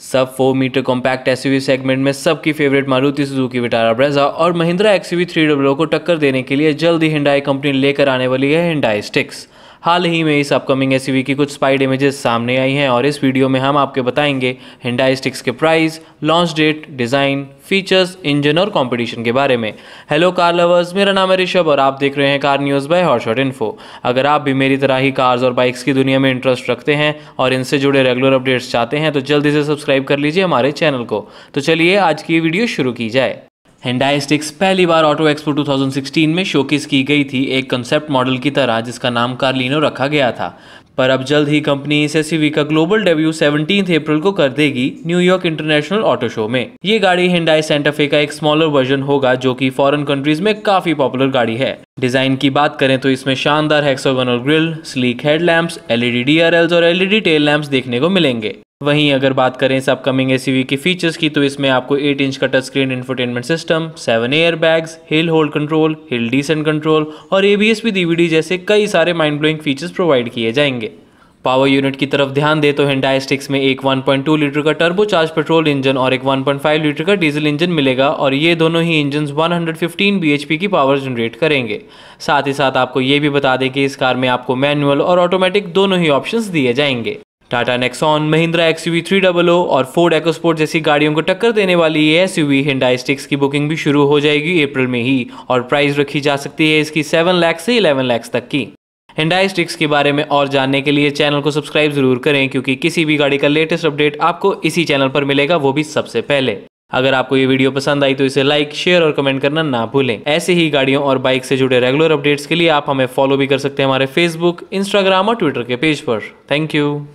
सब four metre compact SUV segment में सबकी favourite Maruti Suzuki Vitara Brezza और महिंद्रा एक्सयूवी थ्री को टक्कर देने के लिए जल्द ही हिंडाई कंपनी लेकर आने वाली है हिंडाई स्टिक्स हाल ही में इस अपकमिंग एस की कुछ स्पाइड इमेजेस सामने आई हैं और इस वीडियो में हम आपके बताएँगे हिंडाई स्टिक्स के price launch date design features engine और कंपटीशन के बारे में। हेलो कार लवर्स मेरा नाम है ऋषभ और आप देख रहे हैं car news by hot shot info अगर आप भी मेरी तरह ही कार्स और बाइक्स की दुनिया में इंटरेस्ट रखते हैं और इनसे जुड़े रेगुलर अपडेट्स चाहते हैं तो जल्दी से सब्सक्राइब कर लीजिए हमारे चैनल को। तो चलिए आज की वीडियो शुरू की जाए। हिंडाई स्टिक्स पहली बार ऑटो एक्सपो 2016 में शोकेस की गई थी एक कंसेप्ट मॉडल की तरह, जिसका नाम कार्लिनो रखा गया था। पर अब जल्द ही कंपनी इस एस का ग्लोबल डेब्यू 17 अप्रैल को कर देगी न्यूयॉर्क इंटरनेशनल ऑटो शो में। ये गाड़ी हिंडाई सेंटाफे का एक स्मॉलर वर्जन होगा, जो कि फॉरेन कंट्रीज़ में काफ़ी पॉपुलर गाड़ी है। डिज़ाइन की बात करें तो इसमें शानदार hexagonal grille sleek headlamps LED DRLs और एलईडी टेल लैंप्स देखने को मिलेंगे। वहीं अगर बात करें इस अपकमिंग एस की फीचर्स की तो इसमें आपको 8 इंच का touch screen infotainment system seven airbags hill hold control hill descent control और ए एबीएस भी डीवीडी जैसे कई सारे माइंड ब्लोइंग फीचर्स प्रोवाइड किए जाएँगे। पावर यूनिट की तरफ़ ध्यान दे तो हिंडाई स्टिक्स में एक 1.2 लीटर का टर्बो चार्ज पेट्रोल इंजन और एक 1.5 लीटर का डीजल इंजन मिलेगा और ये दोनों ही इंजन 115 bhp की पावर जनरेट करेंगे। साथ ही साथ आपको ये भी बता दें कि इस कार में आपको मैनुअल और ऑटोमेटिक दोनों ही ऑप्शंस दिए जाएँगे। Tata Nexon, Mahindra X U three double O और फोर्ड एक्सपोर्ट जैसी गाड़ियों को टक्कर देने वाली ये एस यू हिंडा स्टिक्स की बुकिंग भी शुरू हो जाएगी अप्रैल में ही और प्राइस रखी जा सकती है इसकी सेवन लैक्स से इलेवन लैक्स तक की। हिंडाई स्टिक्स के बारे में और जानने के लिए चैनल को सब्सक्राइब ज़रूर करें क्योंकि किसी भी गाड़ी का लेटेस्ट अपडेट आपको इसी चैनल पर मिलेगा, वो भी सबसे पहले। अगर आपको ये वीडियो पसंद आई तो इसे लाइक शेयर और कमेंट करना ना भूलें। ऐसे ही गाड़ियों और बाइक से जुड़े रेगुलर अपडेट्स के लिए आप हमें फॉलो भी कर सकते हैं हमारे फेसबुक इंस्टाग्राम और ट्विटर के पेज पर। Thank you